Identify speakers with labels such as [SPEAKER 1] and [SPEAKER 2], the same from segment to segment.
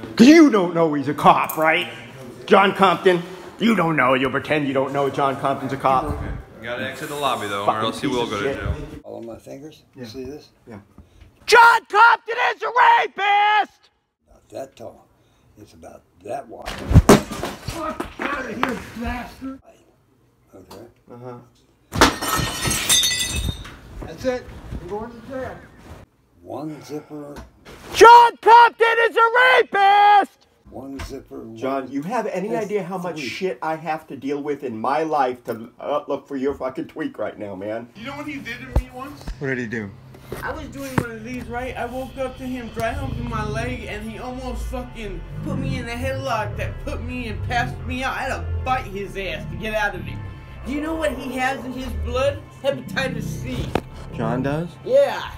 [SPEAKER 1] Because you don't know he's a cop, right? John Compton, you don't know. You'll pretend you don't know John Compton's a cop. Okay.
[SPEAKER 2] You gotta exit the lobby though, or else you
[SPEAKER 1] piece
[SPEAKER 2] will go to jail.
[SPEAKER 3] All of my fingers. You see this? Yeah.
[SPEAKER 1] John Compton is a rapist!
[SPEAKER 3] Not that tall. It's about that wide.
[SPEAKER 4] Out of here, bastard!
[SPEAKER 3] Okay. Uh huh.
[SPEAKER 4] That's it. I'm going to jail.
[SPEAKER 3] One zipper.
[SPEAKER 1] John Compton is a rapist!
[SPEAKER 3] One zipper.
[SPEAKER 1] John, you have any idea how much
[SPEAKER 3] three.
[SPEAKER 1] shit I have to deal with in my life to uh, look for your fucking tweak right now, man?
[SPEAKER 5] You know what he did to me once?
[SPEAKER 1] What did he do?
[SPEAKER 5] I was doing one of these, right? I woke up to him dry humping my leg, and he almost fucking put me in a headlock that put me and passed me out. I had to bite his ass to get out of it. Do you know what he has in his blood? Hepatitis C.
[SPEAKER 1] John does?
[SPEAKER 5] Yeah.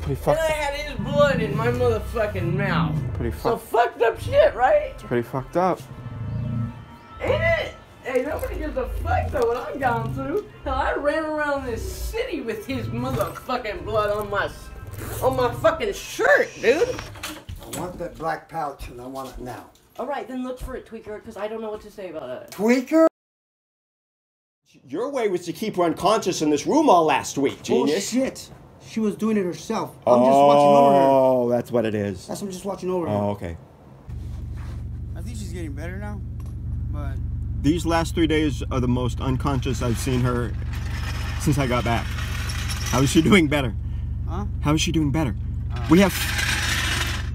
[SPEAKER 1] That's pretty
[SPEAKER 5] And
[SPEAKER 1] fucked
[SPEAKER 5] I had his blood in my motherfucking mouth.
[SPEAKER 1] Pretty fucked.
[SPEAKER 5] So
[SPEAKER 1] fucked.
[SPEAKER 5] fucked up shit, right?
[SPEAKER 1] It's Pretty fucked up.
[SPEAKER 5] Ain't it? Hey, nobody gives a fuck though what I've gone through. Hell, I ran around this city with his motherfucking blood on my on my fucking shirt, dude.
[SPEAKER 3] I want that black pouch and I want it now.
[SPEAKER 6] All right, then look for it, Tweaker, because I don't know what to say about it.
[SPEAKER 3] Tweaker?
[SPEAKER 1] Your way was to keep her unconscious in this room all last week, genius.
[SPEAKER 4] Bullshit. She was doing it herself. I'm just watching over her.
[SPEAKER 1] Oh, that's what it is.
[SPEAKER 4] That's I'm just watching over her.
[SPEAKER 1] Oh, okay.
[SPEAKER 4] I think she's getting better now, but
[SPEAKER 1] These last three days are the most unconscious I've seen her since I got back. How is she doing better?
[SPEAKER 4] huh?
[SPEAKER 1] How is she doing better? Uh. We have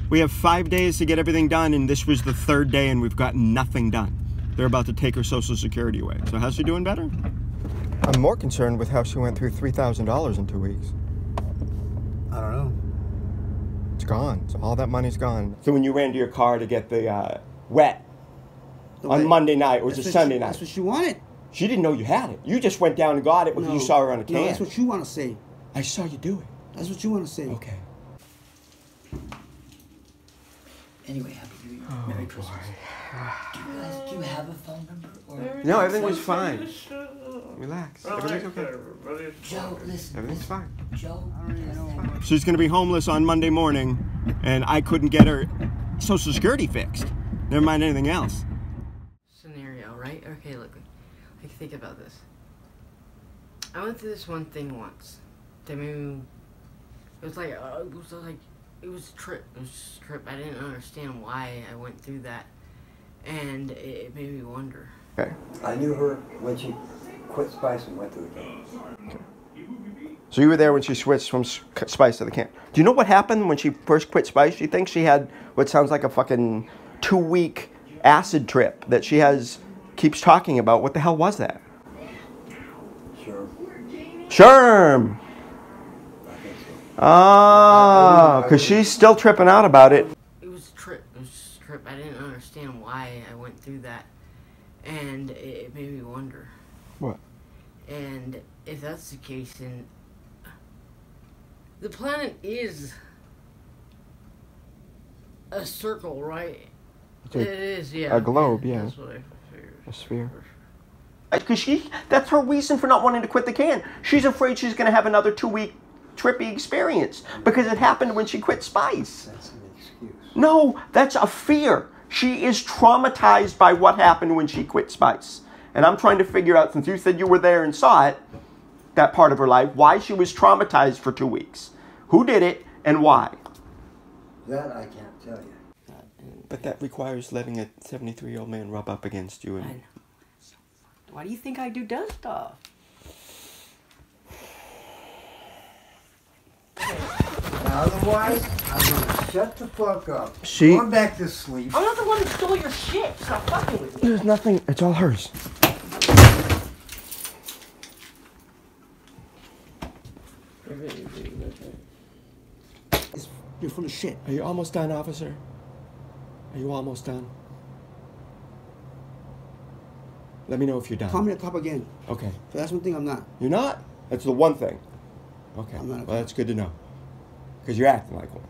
[SPEAKER 1] we have five days to get everything done, and this was the third day, and we've got nothing done. They're about to take her social security away. So how's she doing better? I'm more concerned with how she went through three thousand dollars in two weeks.
[SPEAKER 3] I don't know.
[SPEAKER 1] It's gone. So all that money's gone. So when you ran to your car to get the uh, wet
[SPEAKER 4] The
[SPEAKER 1] on
[SPEAKER 4] way-
[SPEAKER 1] Monday night, or was
[SPEAKER 4] That's
[SPEAKER 1] it Sunday
[SPEAKER 4] she,
[SPEAKER 1] night?
[SPEAKER 4] That's what she wanted.
[SPEAKER 1] She didn't know you had it. You just went down and got it because you saw her on a
[SPEAKER 4] No, that's what you want to say.
[SPEAKER 1] I saw you do it.
[SPEAKER 4] That's what you want to say.
[SPEAKER 1] Okay.
[SPEAKER 7] Anyway, Happy New Year. Merry Christmas. Do you guys do you have a phone number? Or
[SPEAKER 1] No, everything was fine. Relax. Everything's okay.
[SPEAKER 7] Joe, listen.
[SPEAKER 1] Everything's fine.
[SPEAKER 7] Joe,
[SPEAKER 4] I don't even know.
[SPEAKER 1] She's going to be homeless on Monday morning, and I couldn't get her Social Security fixed. Never mind anything else.
[SPEAKER 6] Scenario, right? Okay, look. Like, think about this. I went through this one thing once. That made me. It was like, uh, it was like, it was a trip. It was just a trip. I didn't understand why I went through that. And it, it made me wonder.
[SPEAKER 1] Okay.
[SPEAKER 3] I knew her when she quit Spice and went to the game.
[SPEAKER 1] So you were there when she switched from Spice to the can. Do you know what happened when she first quit Spice? She thinks she had what sounds like a fucking two week acid trip that she has keeps talking about. What the hell was that?
[SPEAKER 3] Sure.
[SPEAKER 1] Sherm.
[SPEAKER 3] I think so.
[SPEAKER 1] Ah, because she's still tripping out about it.
[SPEAKER 6] It was a trip. It was just a trip. I didn't understand why I went through that. And it, it made me wonder.
[SPEAKER 1] What?
[SPEAKER 6] And if that's the case, then the planet is a circle, right?
[SPEAKER 1] It's a-
[SPEAKER 6] it is, yeah.
[SPEAKER 1] a globe, yeah.
[SPEAKER 6] That's what I figured.
[SPEAKER 1] A sphere. Uh, because she, that's her reason for not wanting to quit the can. She's afraid she's going to have another two week trippy experience because it happened when she quit Spice.
[SPEAKER 3] That's an excuse.
[SPEAKER 1] No, that's a fear. She is traumatized by what happened when she quit Spice. And I'm trying to figure out, since you said you were there and saw it, that part of her life, why she was traumatized for two weeks. Who did it and why?
[SPEAKER 3] That I can't tell you.
[SPEAKER 1] But that requires letting a 73 year old man rub up against you
[SPEAKER 6] I know.
[SPEAKER 1] and.
[SPEAKER 6] Why do you think I do dumb stuff?
[SPEAKER 3] Otherwise, I'm gonna shut the fuck up.
[SPEAKER 1] She-
[SPEAKER 3] Going back to sleep.
[SPEAKER 6] I'm not the one who stole your shit. Stop fucking with me.
[SPEAKER 1] There's nothing, it's all hers.
[SPEAKER 4] You're full of shit.
[SPEAKER 1] Are you almost done, officer? Are you almost done? Let me know if you're done.
[SPEAKER 4] Call me a cop again.
[SPEAKER 1] Okay.
[SPEAKER 4] But that's one thing I'm not.
[SPEAKER 1] You're not? That's the one thing. Okay.
[SPEAKER 4] I'm not a
[SPEAKER 1] well, that's good to know. Because you're acting like one.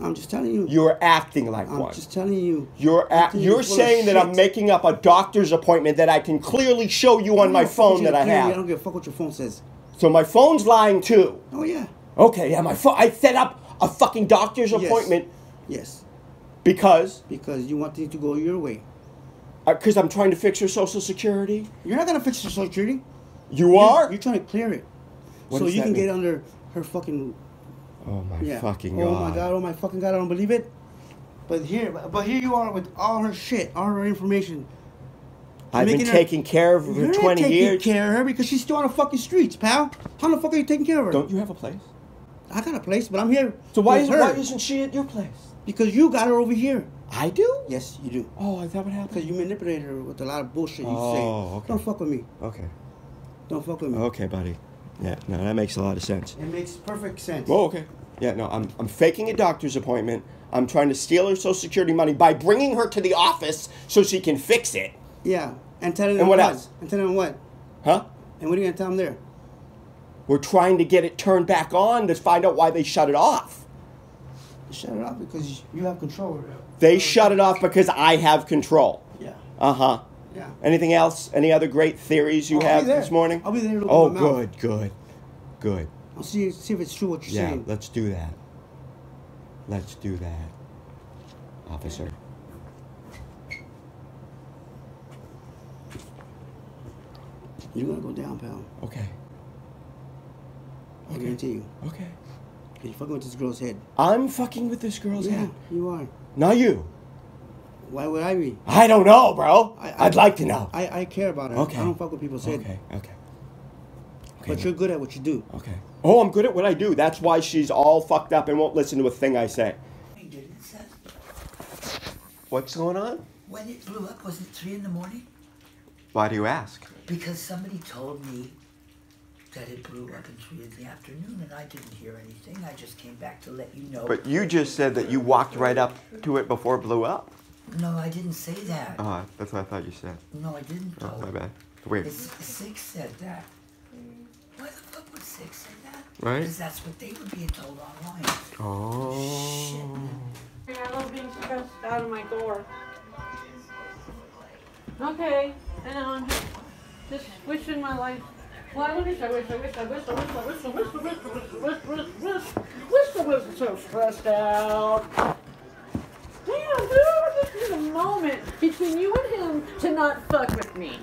[SPEAKER 4] I'm just telling you.
[SPEAKER 1] You're acting like one.
[SPEAKER 4] I'm just telling you.
[SPEAKER 1] You're
[SPEAKER 4] I'm
[SPEAKER 1] at,
[SPEAKER 4] telling
[SPEAKER 1] you're saying that I'm making up a doctor's appointment that I can clearly show you on my
[SPEAKER 4] don't give a fuck what
[SPEAKER 1] phone that I
[SPEAKER 4] have. I don't give a fuck what your phone says.
[SPEAKER 1] So my phone's lying too.
[SPEAKER 4] Oh yeah.
[SPEAKER 1] Okay, yeah, my phone. I set up a fucking doctor's
[SPEAKER 4] Yes.
[SPEAKER 1] appointment
[SPEAKER 4] Yes,
[SPEAKER 1] Because?
[SPEAKER 4] because you want things to go your way.
[SPEAKER 1] Uh, because I'm trying to fix her social security?
[SPEAKER 4] You're not gonna fix your social security.
[SPEAKER 1] You are?
[SPEAKER 4] You're, you're trying to clear it,
[SPEAKER 1] What
[SPEAKER 4] so you can
[SPEAKER 1] mean?
[SPEAKER 4] get under her fucking.
[SPEAKER 1] oh my
[SPEAKER 4] Yeah.
[SPEAKER 1] fucking
[SPEAKER 4] oh
[SPEAKER 1] god.
[SPEAKER 4] my god! Oh my fucking god! I don't believe it. But here, but here you are with all her shit, all her information.
[SPEAKER 1] I've been
[SPEAKER 4] making her-
[SPEAKER 1] taking care of her for
[SPEAKER 4] not
[SPEAKER 1] 20
[SPEAKER 4] taking
[SPEAKER 1] years.
[SPEAKER 4] care of her because she's still on the fucking streets, pal. How the fuck are you taking care of her?
[SPEAKER 1] Don't you have a place?
[SPEAKER 4] I got a place, but I'm here.
[SPEAKER 1] So why isn't,
[SPEAKER 4] her.
[SPEAKER 1] why isn't she at your place?
[SPEAKER 4] Because you got her over here.
[SPEAKER 1] I do?
[SPEAKER 4] Yes, you do.
[SPEAKER 1] Oh, is that what happened?
[SPEAKER 4] Because you manipulated her with a lot of bullshit you
[SPEAKER 1] Oh,
[SPEAKER 4] say.
[SPEAKER 1] okay.
[SPEAKER 4] Don't fuck with me.
[SPEAKER 1] Okay.
[SPEAKER 4] Don't fuck with me.
[SPEAKER 1] Okay, buddy. Yeah, no, that makes a lot of sense.
[SPEAKER 4] It makes perfect sense.
[SPEAKER 1] Oh, okay. Yeah, no, I'm, I'm faking a doctor's appointment. I'm trying to steal her social security money by bringing her to the office so she can fix it.
[SPEAKER 4] Yeah, and telling
[SPEAKER 1] And
[SPEAKER 4] them
[SPEAKER 1] what
[SPEAKER 4] what?
[SPEAKER 1] else?
[SPEAKER 4] And telling them what?
[SPEAKER 1] Huh?
[SPEAKER 4] And what are you gonna tell them there?
[SPEAKER 1] We're trying to get it turned back on to find out why they shut it off.
[SPEAKER 4] They shut it off because you have control over it.
[SPEAKER 1] They shut it off because I have control.
[SPEAKER 4] Yeah,
[SPEAKER 1] Uh huh.
[SPEAKER 4] yeah.
[SPEAKER 1] Anything else? Any other great theories you
[SPEAKER 4] I'll
[SPEAKER 1] have this morning?
[SPEAKER 4] I'll be there to
[SPEAKER 1] Oh,
[SPEAKER 4] my mouth.
[SPEAKER 1] good, good, good.
[SPEAKER 4] I'll see see if it's true what you're
[SPEAKER 1] Yeah,
[SPEAKER 4] saying.
[SPEAKER 1] let's do that. Let's do that, officer.
[SPEAKER 4] You're gonna go down, pal.
[SPEAKER 1] Okay.
[SPEAKER 4] I guarantee you.
[SPEAKER 1] Okay.
[SPEAKER 4] You're fucking with this girl's head.
[SPEAKER 1] I'm fucking with this girl's
[SPEAKER 4] yeah,
[SPEAKER 1] head.
[SPEAKER 4] you are.
[SPEAKER 1] Not you.
[SPEAKER 4] Why would I be?
[SPEAKER 1] I don't know, bro.
[SPEAKER 4] I-
[SPEAKER 1] I, would like to know.
[SPEAKER 4] I, I care about her.
[SPEAKER 1] Okay.
[SPEAKER 4] I don't fuck with people's head.
[SPEAKER 1] okay, okay. Okay.
[SPEAKER 4] But you're good at what you do.
[SPEAKER 1] Okay. Oh, I'm good at what I do. That's why she's all fucked up and won't listen to a thing I say.
[SPEAKER 7] Hey, did it said
[SPEAKER 1] What's going on?
[SPEAKER 7] when it blew up, was it three in the morning?
[SPEAKER 1] Why do you ask?
[SPEAKER 7] Because somebody told me that it blew up at three in the afternoon, and I didn't hear anything. I just came back to let you know.
[SPEAKER 1] But you just said that you walked right up to it before it blew up.
[SPEAKER 7] no, I didn't say that.
[SPEAKER 1] Oh, that's what I thought you said.
[SPEAKER 7] no, I didn't.
[SPEAKER 1] Oh, my bad. It's weird.
[SPEAKER 7] It's, Six said that. Why the fuck would Six say that?
[SPEAKER 1] Right.
[SPEAKER 7] Because that's what they were being told online.
[SPEAKER 1] Oh. Shit.
[SPEAKER 6] I love being stressed out of my door. Okay, and I'm just, wishing my life. Well, I wish, I wish, I wish, I wish, I wish, I wish, I wish, I wish, I wish, I wish, wish, wish, wish I wasn't so stressed out. Damn, dude, this is a moment between you and him to not fuck with me.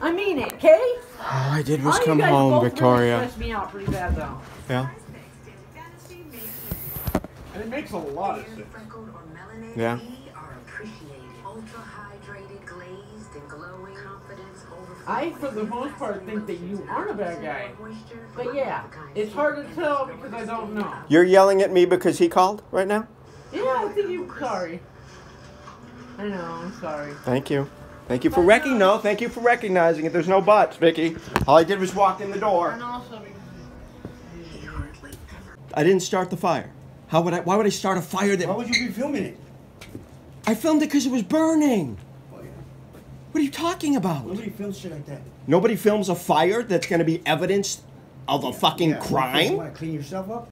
[SPEAKER 6] I mean it, okay?
[SPEAKER 1] All I did
[SPEAKER 6] All
[SPEAKER 1] was
[SPEAKER 6] you
[SPEAKER 1] come home,
[SPEAKER 6] really
[SPEAKER 1] Victoria.
[SPEAKER 6] stress me out pretty bad though.
[SPEAKER 1] Yeah.
[SPEAKER 5] And it makes a lot of sense.
[SPEAKER 1] Yeah.
[SPEAKER 5] I, for the most part, think that you aren't a bad guy. But yeah, it's hard to tell because I don't know.
[SPEAKER 1] You're yelling at me because he called right now?
[SPEAKER 5] Yeah, I think you. Sorry. I know. I'm sorry.
[SPEAKER 1] Thank you. Thank you for uh, recogn no, thank you for recognizing it. There's no buts, Vicky. All I did was walk in the door. I didn't start the fire. How would I why would I start a fire
[SPEAKER 4] then?
[SPEAKER 1] Why
[SPEAKER 4] would you be filming it?
[SPEAKER 1] I filmed it because it was burning. What are you talking about?
[SPEAKER 4] Nobody films shit like that.
[SPEAKER 1] Nobody films a fire that's gonna be evidence of a fucking
[SPEAKER 4] Yeah, You
[SPEAKER 1] crime?
[SPEAKER 4] want to clean yourself up?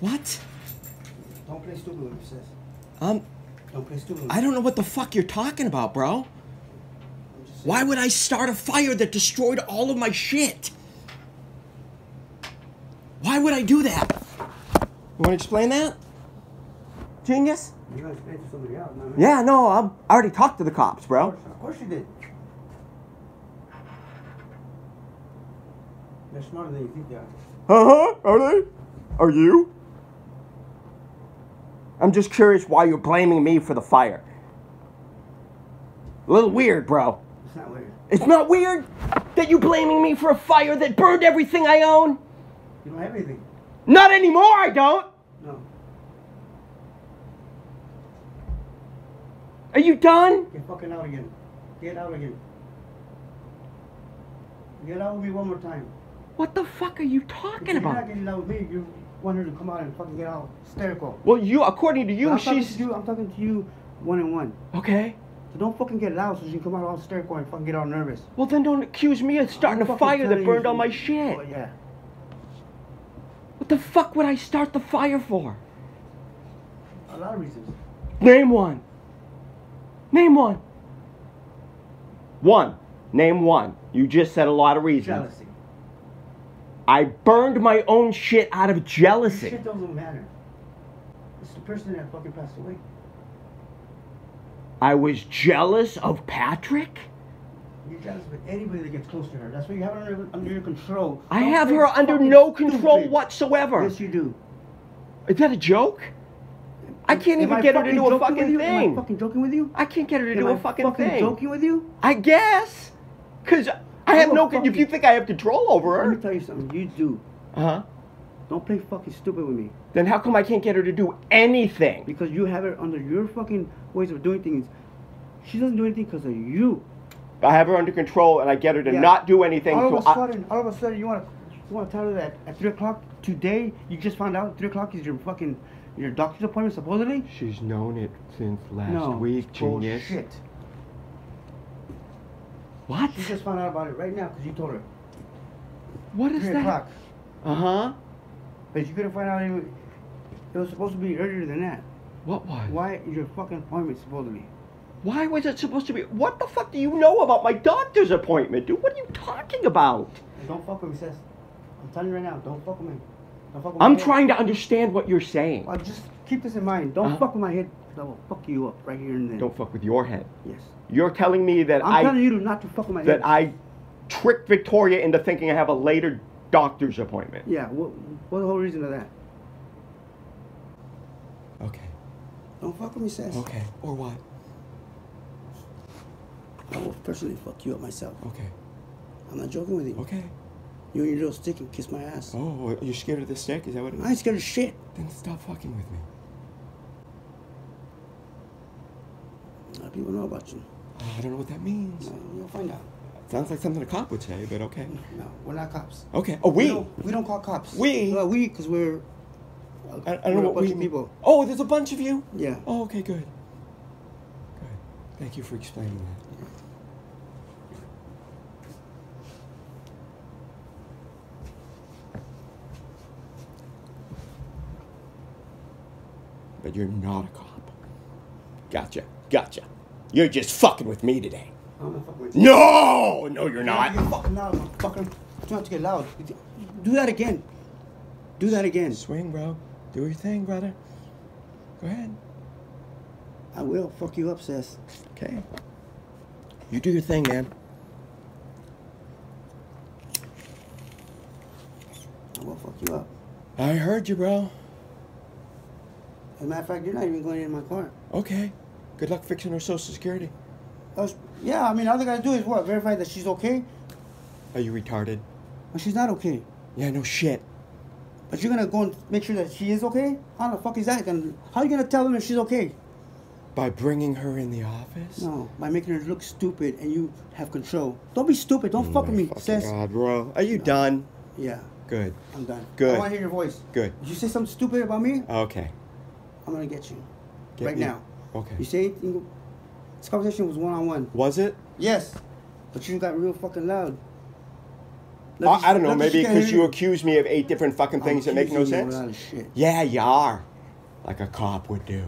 [SPEAKER 1] What?
[SPEAKER 4] Don't play stupid with me, sis.
[SPEAKER 1] Um
[SPEAKER 4] Don't play stupid.
[SPEAKER 1] I don't know what the fuck you're talking about, bro.
[SPEAKER 4] I'm just saying.
[SPEAKER 1] Why would I start a fire that destroyed all of my shit? Why would I do that? You want to explain that? Genius?
[SPEAKER 4] You're going to explain to somebody else.
[SPEAKER 1] Yeah, no, I'm, I already talked to the cops,
[SPEAKER 4] Of
[SPEAKER 1] bro.
[SPEAKER 4] course, of course you did. They're smarter than you think they are.
[SPEAKER 1] Uh huh. Are they? Are you? I'm just curious why you're blaming me for the fire. A little weird, bro.
[SPEAKER 4] It's not weird.
[SPEAKER 1] It's not weird that you're blaming me for a fire that burned everything I own.
[SPEAKER 4] You don't have anything.
[SPEAKER 1] Not anymore. I don't.
[SPEAKER 4] No.
[SPEAKER 1] Are you done?
[SPEAKER 4] Get fucking out again. Get out again. Get out with me one more time.
[SPEAKER 1] What the fuck are you talking
[SPEAKER 4] you're
[SPEAKER 1] about?
[SPEAKER 4] not getting out with me, you want her to come out and fucking get out hysterical.
[SPEAKER 1] Well, you, according to you,
[SPEAKER 4] I'm talking
[SPEAKER 1] she's
[SPEAKER 4] to you. I'm talking to you one on one.
[SPEAKER 1] okay.
[SPEAKER 4] So don't fucking get loud so she can come out all hysterical and fucking get all nervous.
[SPEAKER 1] Well, then don't accuse me of starting
[SPEAKER 4] I'm
[SPEAKER 1] a fire that burned all my shit.
[SPEAKER 4] Oh, yeah.
[SPEAKER 1] What the fuck would I start the fire for?
[SPEAKER 4] A lot of reasons.
[SPEAKER 1] Name one. Name one. One. Name one. You just said a lot of reasons.
[SPEAKER 4] Jealousy.
[SPEAKER 1] I burned my own shit out of jealousy.
[SPEAKER 4] Shit doesn't matter. It's the person that fucking passed away.
[SPEAKER 1] I was jealous of Patrick?
[SPEAKER 4] You're jealous of anybody that gets close to her. That's why you have her under, under your control.
[SPEAKER 1] I
[SPEAKER 4] Don't
[SPEAKER 1] have her under no control
[SPEAKER 4] stupid.
[SPEAKER 1] whatsoever.
[SPEAKER 4] Yes, you do.
[SPEAKER 1] Is that a joke? I can't even
[SPEAKER 4] I
[SPEAKER 1] get her to do a fucking
[SPEAKER 4] you? Am. I fucking joking with you?
[SPEAKER 1] I can't get her to do
[SPEAKER 4] I
[SPEAKER 1] a fucking,
[SPEAKER 4] fucking
[SPEAKER 1] thing.
[SPEAKER 4] joking with you?
[SPEAKER 1] I guess. Because I have no. If you think I have control over her.
[SPEAKER 4] Let me tell you something. You do.
[SPEAKER 1] uh huh.
[SPEAKER 4] Don't play fucking stupid with me.
[SPEAKER 1] Then how come I can't get her to do anything?
[SPEAKER 4] Because you have her under your fucking ways of doing things. She doesn't do anything because of you.
[SPEAKER 1] I have her under control and I get her to
[SPEAKER 4] Yeah.
[SPEAKER 1] not do anything.
[SPEAKER 4] All of a
[SPEAKER 1] I-
[SPEAKER 4] sudden, all of a sudden, you want to you want to tell her that at three o'clock today, you just found out three o'clock is your fucking your doctor's appointment supposedly.
[SPEAKER 1] She's known it since last
[SPEAKER 4] no,
[SPEAKER 1] week, genius.
[SPEAKER 4] Bullshit.
[SPEAKER 1] What?
[SPEAKER 4] She just found out about it right now because you told her.
[SPEAKER 1] What is
[SPEAKER 4] Three
[SPEAKER 1] that?
[SPEAKER 4] o'clock.
[SPEAKER 1] Uh huh.
[SPEAKER 4] But you couldn't find out it was, it was supposed to be earlier than that.
[SPEAKER 1] What was?
[SPEAKER 4] Why is your fucking appointment supposedly?
[SPEAKER 1] Why was it supposed to be? What the fuck do you know about my doctor's appointment, dude? What are you talking about?
[SPEAKER 4] Don't fuck with me, sis. I'm telling you right now, don't fuck with me. Don't
[SPEAKER 1] I'm trying to understand what you're saying.
[SPEAKER 4] Well, just keep this in mind. Don't
[SPEAKER 1] Uh-huh.
[SPEAKER 4] fuck with my head. I will fuck you up right here and then.
[SPEAKER 1] Don't fuck with your head.
[SPEAKER 4] Yes.
[SPEAKER 1] You're telling me that
[SPEAKER 4] I'm
[SPEAKER 1] I
[SPEAKER 4] telling you to not to fuck with my
[SPEAKER 1] that
[SPEAKER 4] head.
[SPEAKER 1] That I tricked Victoria into thinking I have a later doctor's appointment.
[SPEAKER 4] Yeah. What? What's the whole reason of that?
[SPEAKER 1] Okay.
[SPEAKER 4] Don't fuck with me, sis.
[SPEAKER 1] Okay. Or what?
[SPEAKER 4] I will personally fuck you up myself.
[SPEAKER 1] Okay.
[SPEAKER 4] I'm not joking with you.
[SPEAKER 1] Okay.
[SPEAKER 4] You and your little stick and kiss my ass.
[SPEAKER 1] Oh, you're scared of the stick? Is that what it is?
[SPEAKER 4] I ain't scared of shit.
[SPEAKER 1] Then stop fucking with me.
[SPEAKER 4] A lot of people know about you.
[SPEAKER 1] Oh, I don't know what that means.
[SPEAKER 4] No, you'll find out.
[SPEAKER 1] Sounds like something a cop would say, but okay.
[SPEAKER 4] No, we're not cops.
[SPEAKER 1] Okay. Oh, we.
[SPEAKER 4] don't, we don't call cops.
[SPEAKER 1] We?
[SPEAKER 4] Well, we, because we're.
[SPEAKER 1] I, I don't
[SPEAKER 4] we're
[SPEAKER 1] know
[SPEAKER 4] a
[SPEAKER 1] what
[SPEAKER 4] bunch
[SPEAKER 1] we
[SPEAKER 4] of people.
[SPEAKER 1] Oh, there's a bunch of you.
[SPEAKER 4] Yeah.
[SPEAKER 1] Oh, okay, good. Good. Thank you for explaining that. You're not a cop. Gotcha. Gotcha. You're just fucking with me today.
[SPEAKER 4] I'm not fucking with you.
[SPEAKER 1] No, no, you're not.
[SPEAKER 4] You're fucking loud, motherfucker. You have to get loud. Do that again. Do that again.
[SPEAKER 1] Swing, bro. Do your thing, brother. Go ahead.
[SPEAKER 4] I will fuck you up, sis.
[SPEAKER 1] Okay. You do your thing, man.
[SPEAKER 4] I will fuck you up.
[SPEAKER 1] I heard you, bro.
[SPEAKER 4] As a matter of fact, you're not even going in my car.
[SPEAKER 1] Okay. Good luck fixing her social security.
[SPEAKER 4] Oh, Was- yeah, I mean, all they gotta do is what? Verify that she's okay?
[SPEAKER 1] Are you retarded?
[SPEAKER 4] But she's not okay.
[SPEAKER 1] Yeah, no shit.
[SPEAKER 4] But you're gonna go and make sure that she is okay? How the fuck is that gonna... How are you gonna tell them if she's okay?
[SPEAKER 1] By bringing her in the office?
[SPEAKER 4] No, by making her look stupid and you have control. Don't be stupid. Don't fuck with me, oh
[SPEAKER 1] Fucking
[SPEAKER 4] sis.
[SPEAKER 1] God, bro. Are you done?
[SPEAKER 4] Yeah,
[SPEAKER 1] Good.
[SPEAKER 4] I'm done.
[SPEAKER 1] Good.
[SPEAKER 4] I wanna hear your voice.
[SPEAKER 1] Good.
[SPEAKER 4] If you say something stupid about me,
[SPEAKER 1] Okay.
[SPEAKER 4] I'm gonna get you.
[SPEAKER 1] Get
[SPEAKER 4] right
[SPEAKER 1] me-
[SPEAKER 4] now.
[SPEAKER 1] Okay.
[SPEAKER 4] You say anything... This conversation was one-on-one.
[SPEAKER 1] Was it?
[SPEAKER 4] Yes. But you got real fucking loud.
[SPEAKER 1] I, I don't know. Maybe because you accuse me of eight different fucking things that make no sense. Yeah, you are. Like a cop would do.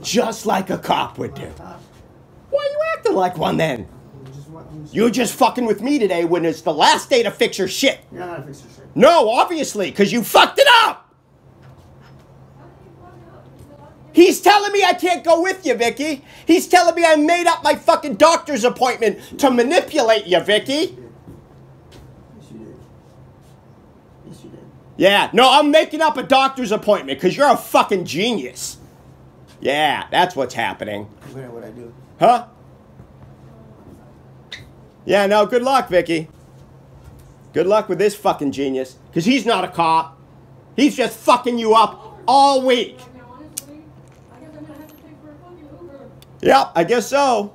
[SPEAKER 1] Just like a cop would do. Why are you acting like one then? You're just fucking with me today when it's the last day to fix your shit.
[SPEAKER 4] You're not gonna fix your shit.
[SPEAKER 1] No, obviously, because you fucked it up. He's telling me I can't go with you, Vicky. He's telling me I made up my fucking doctor's appointment to manipulate you, Vicky.
[SPEAKER 4] Yes, you did. Yes, you did.
[SPEAKER 1] Yeah, no, I'm making up a doctor's appointment because you're a fucking genius. Yeah, that's what's happening.
[SPEAKER 4] I'm good at what I do.
[SPEAKER 1] Huh? Yeah, no, good luck, Vicky. Good luck with this fucking genius. Because he's not a cop. He's just fucking you up all week. Yep, I guess so.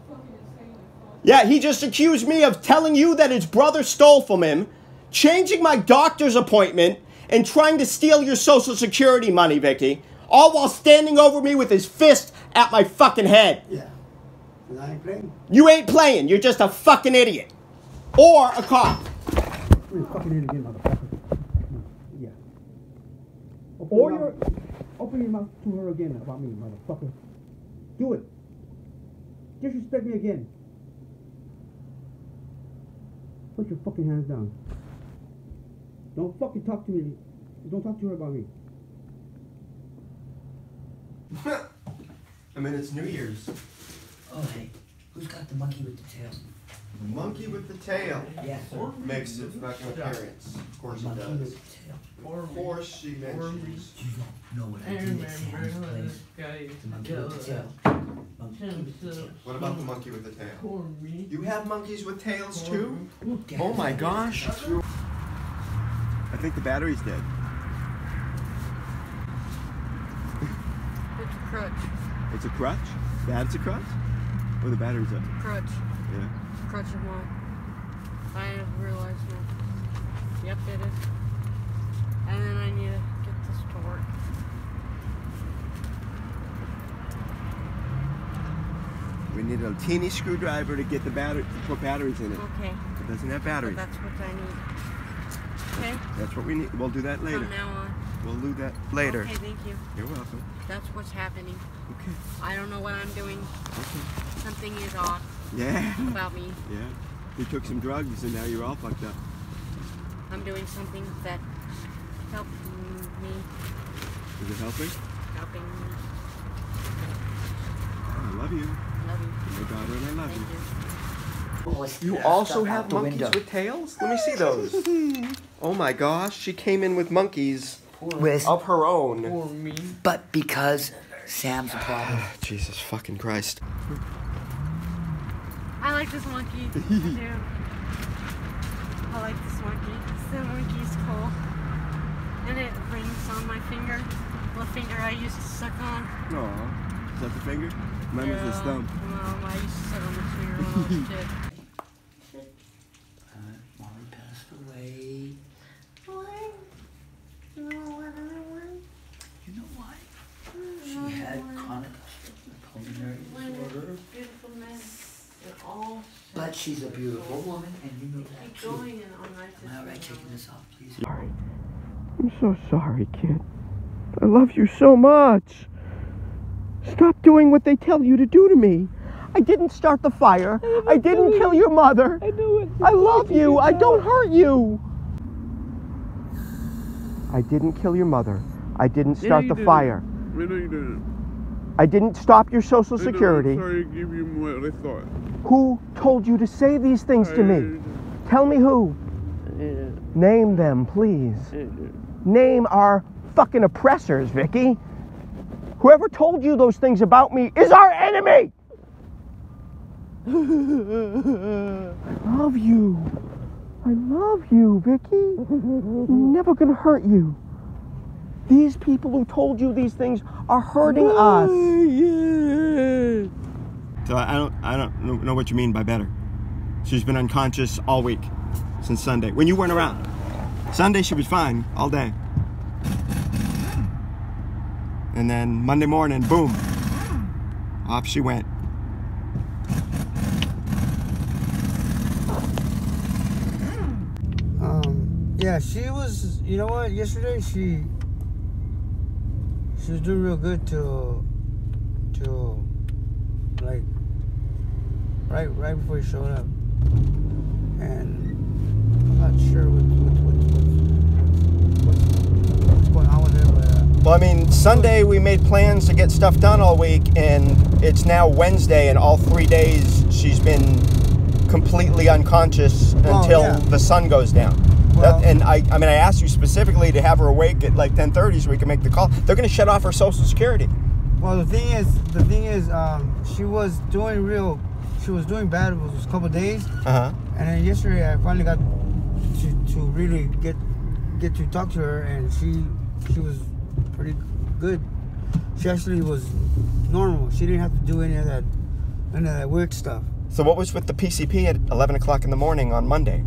[SPEAKER 1] Yeah, he just accused me of telling you that his brother stole from him, changing my doctor's appointment, and trying to steal your social security money, Vicky. All while standing over me with his fist at my fucking head.
[SPEAKER 4] Yeah. 'Cause I ain't playing.
[SPEAKER 1] You ain't playing. You're just a fucking idiot. Or a cop.
[SPEAKER 4] You fucking in again, motherfucker. Yeah. Open
[SPEAKER 1] Or
[SPEAKER 4] your
[SPEAKER 1] you're-
[SPEAKER 4] Open your mouth to her again about me, motherfucker. Do it. Disrespect me again. Put your fucking hands down.
[SPEAKER 8] Don't fucking talk to me. Don't talk to her about me.
[SPEAKER 1] I mean, it's New Year's.
[SPEAKER 7] Oh, hey, who's got the monkey with the tail?
[SPEAKER 1] The monkey with the tail
[SPEAKER 7] Yes, sir.
[SPEAKER 1] makes its fucking appearance. Of course it
[SPEAKER 7] Monkey
[SPEAKER 1] does.
[SPEAKER 7] With.
[SPEAKER 1] Of course she mentions.
[SPEAKER 7] You don't know what I
[SPEAKER 9] I
[SPEAKER 7] did
[SPEAKER 9] remember
[SPEAKER 7] at Sam's place. The monkey with the tail. Monkey with the tail.
[SPEAKER 1] What about the monkey with the tail?
[SPEAKER 9] Poor me.
[SPEAKER 1] You have monkeys with tails too? Oh my gosh. I think the battery's dead.
[SPEAKER 6] It's a crutch.
[SPEAKER 1] It's a crutch? That's a crutch? Or the battery's up?
[SPEAKER 6] Crutch.
[SPEAKER 1] Yeah.
[SPEAKER 6] Crutch of mine. I realized now. Yep, it is. And then I need to get this to work.
[SPEAKER 1] We need a teeny screwdriver to get the battery to put batteries in it.
[SPEAKER 6] Okay.
[SPEAKER 1] It doesn't have
[SPEAKER 6] But
[SPEAKER 1] batteries.
[SPEAKER 6] that's what I need. Okay.
[SPEAKER 1] That's what we need. We'll do that later.
[SPEAKER 6] From now on.
[SPEAKER 1] We'll do that later.
[SPEAKER 6] Okay, thank you.
[SPEAKER 1] You're welcome.
[SPEAKER 6] That's what's happening.
[SPEAKER 1] Okay.
[SPEAKER 6] I don't know what I'm doing.
[SPEAKER 1] Okay.
[SPEAKER 6] Something is off
[SPEAKER 1] Yeah.
[SPEAKER 6] about me.
[SPEAKER 1] Yeah. You took some drugs and now you're all fucked up.
[SPEAKER 6] I'm doing something that helped me,
[SPEAKER 1] Is it helping?
[SPEAKER 6] helping me.
[SPEAKER 1] I love you.
[SPEAKER 6] Love you.
[SPEAKER 1] My daughter and I love
[SPEAKER 6] Thank
[SPEAKER 1] you.
[SPEAKER 6] you.
[SPEAKER 1] You also have monkeys
[SPEAKER 7] window.
[SPEAKER 1] with tails? Let me see those. oh my gosh, she came in with monkeys
[SPEAKER 7] With,
[SPEAKER 1] of her own.
[SPEAKER 9] Poor me.
[SPEAKER 7] but because Sam's a problem.
[SPEAKER 1] Jesus fucking Christ.
[SPEAKER 6] I like this monkey. I do. I like this monkey. The monkey's cool. And it rings on my finger. The finger I used to suck on.
[SPEAKER 1] Aw. Is that the finger? Mine was the
[SPEAKER 6] Yeah,
[SPEAKER 1] stump.
[SPEAKER 6] Um, I used to suck on this finger when I was a kid.
[SPEAKER 7] Uh, Molly. You know why? She had chronic pulmonary disorder. But she's a beautiful woman, and you know that too.
[SPEAKER 6] Going in all night.
[SPEAKER 7] Am I alright taking this off, please?
[SPEAKER 1] Sorry. I'm so sorry, kid. I love you so much. Stop doing what they tell you to do to me. I didn't start the fire. I didn't kill your mother. I know it. I love you. I don't hurt you. I didn't kill your mother. I didn't start
[SPEAKER 5] you
[SPEAKER 1] the
[SPEAKER 5] didn't.
[SPEAKER 1] fire.
[SPEAKER 5] I know you didn't.
[SPEAKER 1] I didn't stop your social
[SPEAKER 5] I know, I'm
[SPEAKER 1] security.
[SPEAKER 5] sorry to give you what they thought.
[SPEAKER 1] Who told you to say these things to me? Tell me who. Name them, please. Name our fucking oppressors, Vicky. Whoever told you those things about me is our enemy. I love you. I love you, Vicky. Never gonna hurt you. These people who told you these things are hurting oh, us. So I don't, I don't know what you mean by better. She's been unconscious all week, since Sunday, when you weren't around. Sunday she was fine all day. And then Monday morning, boom, off she went.
[SPEAKER 4] Um, yeah, she was. You know what? Yesterday she she was doing real good till till like right right before you showed up, and I'm not sure what, what, what's, what's going on with her, but. Uh,
[SPEAKER 1] Well, I mean, Sunday we made plans to get stuff done all week, and it's now Wednesday, and all three days she's been completely unconscious
[SPEAKER 4] Well,
[SPEAKER 1] until
[SPEAKER 4] yeah.
[SPEAKER 1] the sun goes down.
[SPEAKER 4] Well-
[SPEAKER 1] That- and I, I mean, I asked you specifically to have her awake at like 10:30 so we can make the call. They're going to shut off her Social Security.
[SPEAKER 4] Well, the thing is, the thing is, um, she was doing real, she was doing bad for a couple days,
[SPEAKER 1] Uh huh.
[SPEAKER 4] and then yesterday I finally got to, to really get get to talk to her, and she she was pretty good. She actually was normal. She didn't have to do any of that any of that weird stuff.
[SPEAKER 1] So what was with the PCP at 11 o'clock in the morning on Monday?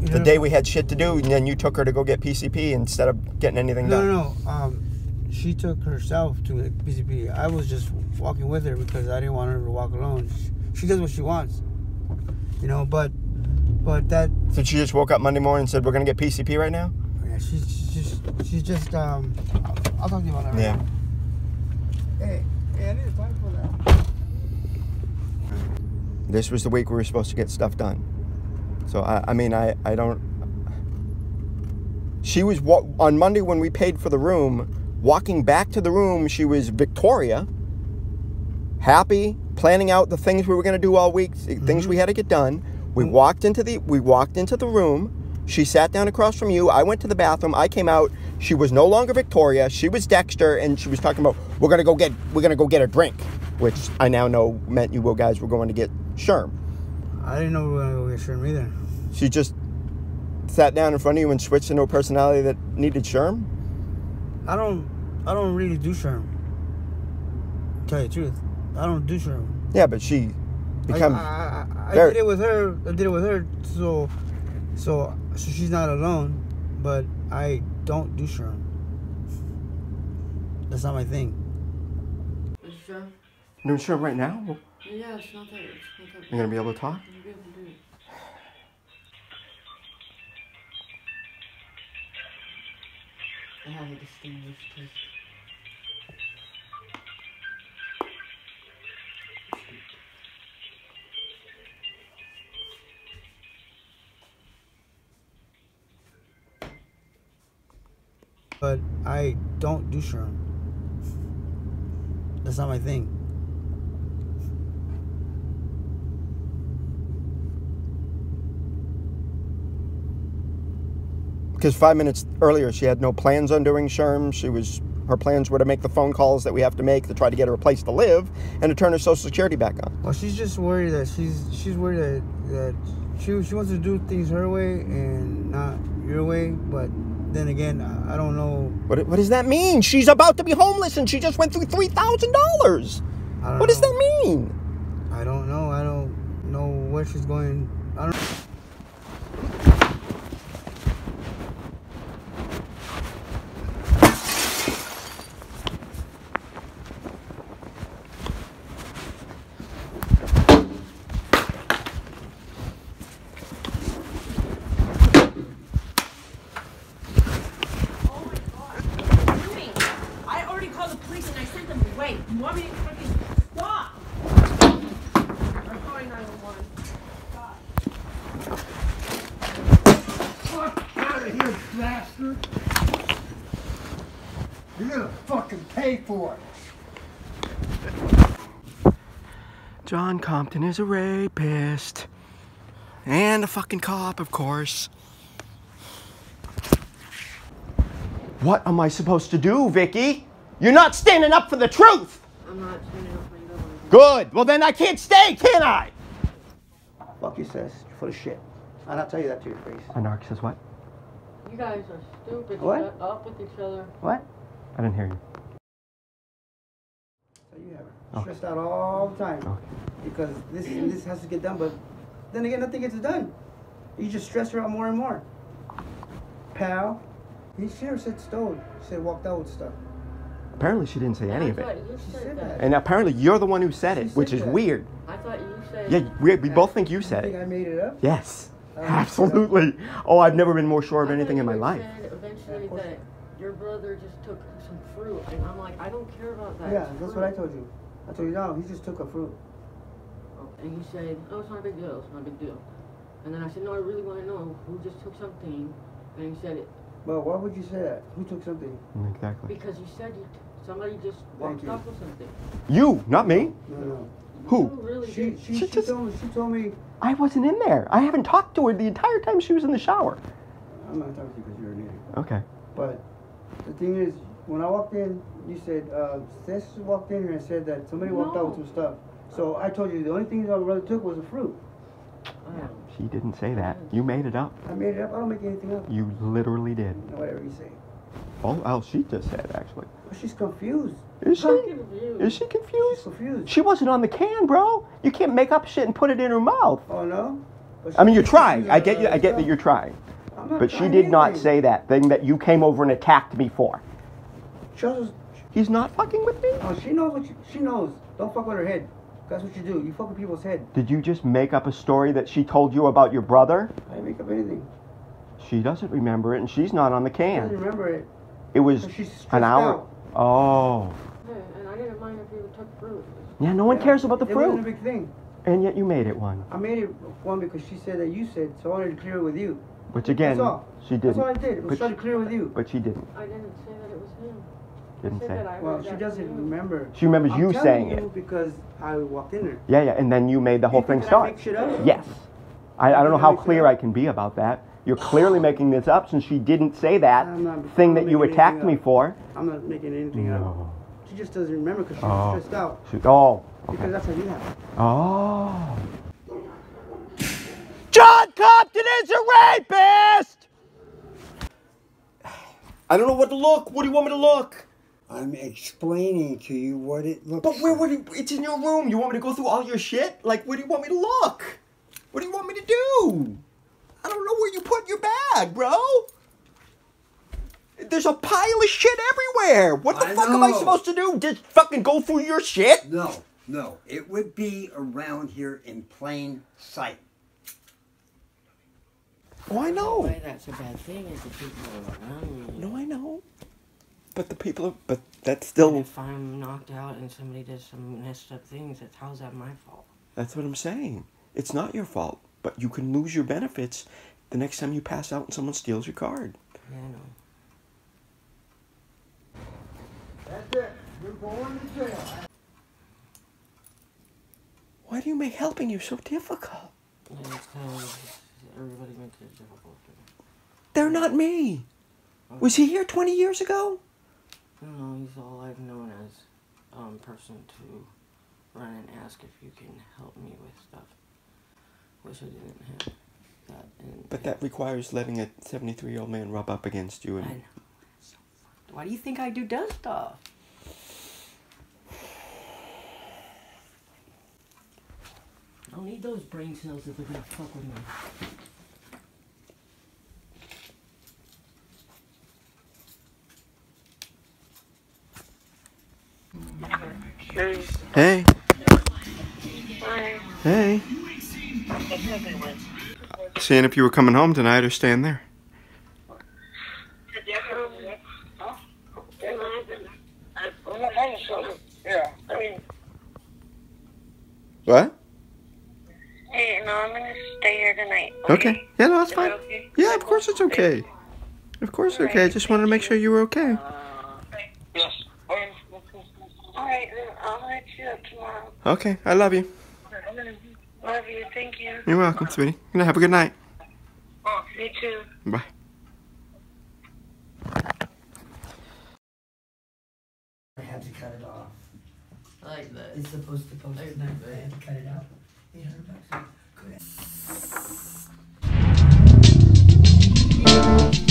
[SPEAKER 4] You
[SPEAKER 1] The
[SPEAKER 4] know?
[SPEAKER 1] day we had shit to do, and then you took her to go get PCP instead of getting anything
[SPEAKER 4] No,
[SPEAKER 1] done.
[SPEAKER 4] no, no. Um, she took herself to the PCP. I was just walking with her because I didn't want her to walk alone. She, she does what she wants, you know. But, but that
[SPEAKER 1] So she just woke up Monday morning and said, "We're going to get PCP right now."
[SPEAKER 4] yeah, she's just she's just um. I'll, I'll talk to you about that.
[SPEAKER 1] Yeah.
[SPEAKER 4] now. Hey, hey, I need to find for that.
[SPEAKER 1] This was the week we were supposed to get stuff done. So I, I mean, I, I don't. She was wa- on Monday when we paid for the room. Walking back to the room, she was Victoria, happy, planning out the things we were going to do all week, things we mm-hmm. had to get done. We mm-hmm. walked into the we walked into the room. She sat down across from you. I went to the bathroom. I came out. She was no longer Victoria. She was Dexter, and she was talking about we're gonna go get we're gonna go get a drink, which I now know meant you will guys were going to get Sherm.
[SPEAKER 3] I didn't know we were gonna go get Sherm either.
[SPEAKER 1] She just sat down in front of you and switched into a personality that needed Sherm.
[SPEAKER 3] I don't. I don't really do Sherm. Tell you the truth, I don't do Sherm.
[SPEAKER 1] Yeah, but she
[SPEAKER 3] I,
[SPEAKER 1] become
[SPEAKER 3] I, I, I
[SPEAKER 1] very-
[SPEAKER 3] did it with her. I did it with her, so so so she's not alone. But I don't do Sherm. That's not my thing.
[SPEAKER 6] Is it sure?
[SPEAKER 1] doing Sherm right now.
[SPEAKER 6] Yeah, it's not that. It's not that.
[SPEAKER 1] You're gonna be able to talk.
[SPEAKER 6] You'll be able to do it. I have a distinguished taste.
[SPEAKER 3] But I don't do Sherm. That's not my thing.
[SPEAKER 1] Because five minutes earlier, she had no plans on doing Sherm. She was her plans were to make the phone calls that we have to make to try to get her a place to live and to turn her social security back on.
[SPEAKER 3] Well, she's just worried that she's she's worried that that she she wants to do things her way and not your way. But then again, I, don't know.
[SPEAKER 1] What, what does that mean? She's about to be homeless and she just went through three thousand dollars.
[SPEAKER 3] I don't
[SPEAKER 1] What does
[SPEAKER 3] know.
[SPEAKER 1] that mean?
[SPEAKER 3] I don't know. I don't know where she's going. I don't.
[SPEAKER 10] doing? I already called the police and I sent them away. You want me to fucking stop? I'm calling 911.
[SPEAKER 11] Fuck out of here, bastard! You're gonna fucking pay for it.
[SPEAKER 1] John Compton is a rapist. And a fucking cop, of course. What am I supposed to do, Vicky? You're not standing up for the truth!
[SPEAKER 6] I'm not standing up for you.
[SPEAKER 1] Good. Well, then I can't stay, can I?
[SPEAKER 4] Fuck you, sis. You're full of shit. And I'll tell you that to your face.
[SPEAKER 1] A narc says what?
[SPEAKER 6] You guys are stupid.
[SPEAKER 4] What?
[SPEAKER 6] Shut up with each other.
[SPEAKER 4] What?
[SPEAKER 1] I didn't hear you.
[SPEAKER 4] So you have her.
[SPEAKER 1] Okay.
[SPEAKER 4] Stressed out all the time.
[SPEAKER 1] Okay.
[SPEAKER 4] Because this this has to get done, but then again, nothing gets done. You just stress her out more and more. Pal. He she never said stole. She said walked out with stuff.
[SPEAKER 1] Apparently, she didn't say any
[SPEAKER 6] I
[SPEAKER 1] of it.
[SPEAKER 4] She
[SPEAKER 6] said
[SPEAKER 4] said
[SPEAKER 6] that.
[SPEAKER 4] that.
[SPEAKER 1] And apparently, you're the one who said
[SPEAKER 4] She
[SPEAKER 1] it,
[SPEAKER 4] said
[SPEAKER 1] which is
[SPEAKER 4] that.
[SPEAKER 1] weird.
[SPEAKER 6] I thought you said.
[SPEAKER 1] Yeah, we, we both think you
[SPEAKER 4] You
[SPEAKER 1] said
[SPEAKER 4] think I made it up?
[SPEAKER 1] Yes.
[SPEAKER 4] Oh, I don't
[SPEAKER 1] Absolutely. Oh, I've never been more sure of
[SPEAKER 6] I
[SPEAKER 1] anything in my life.
[SPEAKER 6] Said eventually that your brother just took some fruit, and I'm like, I don't care about that.
[SPEAKER 4] Yeah,
[SPEAKER 6] It's
[SPEAKER 4] that's
[SPEAKER 6] fruit.
[SPEAKER 4] what I told you. I told you no, he just took a fruit.
[SPEAKER 6] Oh, and he said, oh, it's not a big deal. It's not a big deal. And then I said, no, I really want to know who just took something. And he said it
[SPEAKER 4] But why would you say that? Who took something?
[SPEAKER 1] Exactly.
[SPEAKER 6] because you said you somebody just walked off with something.
[SPEAKER 1] You, not me.
[SPEAKER 4] No, no.
[SPEAKER 1] Who?
[SPEAKER 6] Really
[SPEAKER 4] She she,
[SPEAKER 1] She
[SPEAKER 4] she,
[SPEAKER 1] just-
[SPEAKER 4] told me she told me
[SPEAKER 1] I wasn't in there. I haven't talked to her the entire time she was in the shower.
[SPEAKER 4] I'm not talking to you because you're an idiot.
[SPEAKER 1] Okay.
[SPEAKER 4] But the thing is, when I walked in, you said, uh, Sis walked in here and said that somebody walked out with some stuff. So I told you the only thing that my brother took was a fruit.
[SPEAKER 6] Oh.
[SPEAKER 1] She didn't say that. You made it up.
[SPEAKER 4] I made it up. I don't make anything up.
[SPEAKER 1] You literally did.
[SPEAKER 4] Whatever you say.
[SPEAKER 1] Oh, oh, she just said actually.
[SPEAKER 4] She's confused.
[SPEAKER 1] Is she?
[SPEAKER 6] confused.
[SPEAKER 1] Is she confused?
[SPEAKER 4] She's
[SPEAKER 1] confused?
[SPEAKER 4] confused.
[SPEAKER 1] She wasn't on the can, bro. You can't make up shit and put it in her mouth.
[SPEAKER 4] Oh no.
[SPEAKER 1] I mean, you're trying. I get you. I get that you're trying.
[SPEAKER 4] I'm not
[SPEAKER 1] But she
[SPEAKER 4] trying
[SPEAKER 1] did not say that thing that you came over and attacked me for.
[SPEAKER 4] She also,
[SPEAKER 1] He's not fucking with me.
[SPEAKER 4] oh, she knows what she, she knows. Don't fuck with her head. That's what you do. You fuck with people's head.
[SPEAKER 1] Did you just make up a story that she told you about your brother?
[SPEAKER 4] I didn't make up anything.
[SPEAKER 1] She doesn't remember it, and she's not on the can.
[SPEAKER 4] She doesn't
[SPEAKER 1] can.
[SPEAKER 4] remember it.
[SPEAKER 1] It was
[SPEAKER 4] But she's stressed
[SPEAKER 1] an hour.
[SPEAKER 4] out.
[SPEAKER 1] Oh.
[SPEAKER 6] Hey, and I didn't mind if you took fruit.
[SPEAKER 1] Yeah, no one cares about the
[SPEAKER 4] It wasn't a
[SPEAKER 1] fruit.
[SPEAKER 4] big thing.
[SPEAKER 1] And yet you made it one.
[SPEAKER 4] I made it one because she said that you said, so I wanted to clear it with you.
[SPEAKER 1] Which again,
[SPEAKER 4] That's all.
[SPEAKER 1] she didn't.
[SPEAKER 4] all I did. I was
[SPEAKER 1] But
[SPEAKER 4] trying to clear with you.
[SPEAKER 1] But she didn't.
[SPEAKER 6] I didn't say that it was him.
[SPEAKER 1] Didn't say.
[SPEAKER 6] that
[SPEAKER 4] Well, she doesn't
[SPEAKER 6] too.
[SPEAKER 4] remember.
[SPEAKER 1] She remembers
[SPEAKER 4] I'm
[SPEAKER 1] you saying
[SPEAKER 4] you
[SPEAKER 1] it.
[SPEAKER 4] because I walked in there.
[SPEAKER 1] Yeah, yeah, and then you made the whole thing
[SPEAKER 4] think that I
[SPEAKER 1] start.
[SPEAKER 4] make shit up?
[SPEAKER 1] Yes. I, I don't know how clear? I can be about that. You're clearly making this up since she didn't say that thing that you attacked me
[SPEAKER 4] up.
[SPEAKER 1] for.
[SPEAKER 4] I'm not making anything up. She just doesn't remember because she
[SPEAKER 1] Oh.
[SPEAKER 4] was stressed out.
[SPEAKER 1] She, oh.
[SPEAKER 4] Because that's how you have.
[SPEAKER 1] Oh. John Compton is a rapist! I don't know what to look. What do you want me to look?
[SPEAKER 11] I'm explaining to you what it looks
[SPEAKER 1] But where would it, it's in your room. You want me to go through all your shit? Like, where do you want me to look? What do you want me to do? I don't know where you put your bag, bro. There's a pile of shit everywhere. What the
[SPEAKER 11] I
[SPEAKER 1] fuck am I supposed to do? Just fucking go through your shit?
[SPEAKER 11] No, no. It would be around here in plain sight.
[SPEAKER 1] Oh, I know.
[SPEAKER 6] Why that's a bad thing is the people around me.
[SPEAKER 1] No, I know. But the people are, but that's still,
[SPEAKER 6] If I'm knocked out and somebody does some messed up things, that's how's that my fault?
[SPEAKER 1] that's what I'm saying. It's not your fault, but you can lose your benefits the next time you pass out and someone steals your card.
[SPEAKER 6] Yeah, I know.
[SPEAKER 11] That's it. You're going to jail.
[SPEAKER 1] Why do you make helping you so difficult?
[SPEAKER 6] Yeah, it's because everybody makes it difficult.
[SPEAKER 1] They're not me. Was he here 20 years ago?
[SPEAKER 6] No, no, he's all I've known as um person to run and ask if you can help me with stuff. Wish I didn't have that. And
[SPEAKER 1] But that requires letting a 73 year old man rub up against you
[SPEAKER 6] I
[SPEAKER 1] and
[SPEAKER 6] know. Why do you think I do dust stuff? I don't need those brain cells if they're gonna fuck with me.
[SPEAKER 1] Hey. Hey. Seeing if you were coming home tonight or staying there.
[SPEAKER 12] Yeah, I mean,
[SPEAKER 1] What?
[SPEAKER 12] hey, no, I'm gonna stay here tonight.
[SPEAKER 1] Okay. Yeah, no, that's fine.
[SPEAKER 12] that okay?
[SPEAKER 1] Yeah, of course it's okay. Of course it's okay. I just wanted to make sure you were okay.
[SPEAKER 12] Yes. Alright, then I'll let you up tomorrow.
[SPEAKER 1] Okay, I love you.
[SPEAKER 12] Love you, thank you.
[SPEAKER 1] You're welcome, sweetie. You know, have a good night.
[SPEAKER 12] Oh, you too.
[SPEAKER 1] Bye.
[SPEAKER 7] I had to cut it off.
[SPEAKER 6] I like that.
[SPEAKER 7] It's supposed to post
[SPEAKER 6] Like
[SPEAKER 7] tonight,
[SPEAKER 6] that.
[SPEAKER 7] but I had to cut it out. 800 bucks. Good.